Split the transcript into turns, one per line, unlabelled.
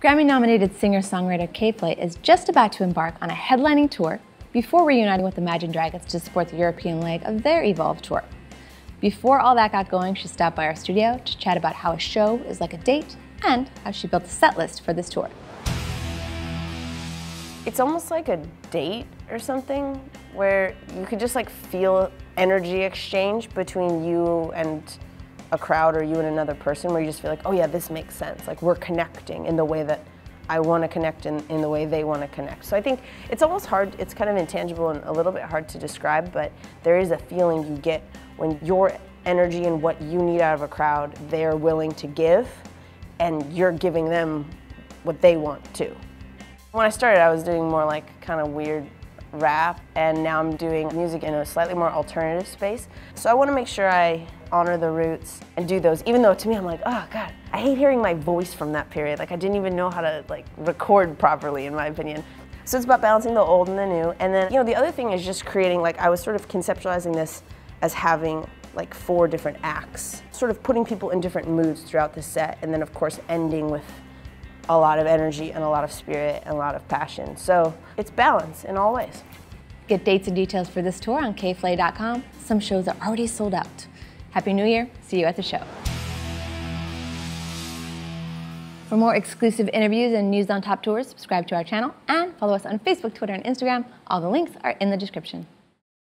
Grammy nominated singer songwriter K.Flay is just about to embark on a headlining tour before reuniting with Imagine Dragons to support the European leg of their Evolve tour. Before all that got going, she stopped by our studio to chat about how a show is like a date and how she built a set list for this tour.
It's almost like a date or something where you could just like feel energy exchange between you and a crowd or you and another person where you just feel like, oh yeah, this makes sense. Like we're connecting in the way that I want to connect in, in the way they want to connect. So I think it's almost hard, it's kind of intangible and a little bit hard to describe, but there is a feeling you get when your energy and what you need out of a crowd, they're willing to give and you're giving them what they want too. When I started, I was doing more like kind of weird rap, and now I'm doing music in a slightly more alternative space. So I want to make sure I honor the roots and do those, even though to me I'm like, oh God, I hate hearing my voice from that period. Like I didn't even know how to like record properly, in my opinion. So it's about balancing the old and the new. And then, you know, the other thing is just creating, like I was sort of conceptualizing this as having like four different acts, sort of putting people in different moods throughout the set, and then of course ending with a lot of energy and a lot of spirit and a lot of passion. So it's balance in all ways.
Get dates and details for this tour on kflay.com. Some shows are already sold out. Happy New Year. See you at the show. For more exclusive interviews and news on top tours, subscribe to our channel and follow us on Facebook, Twitter, and Instagram. All the links are in the description.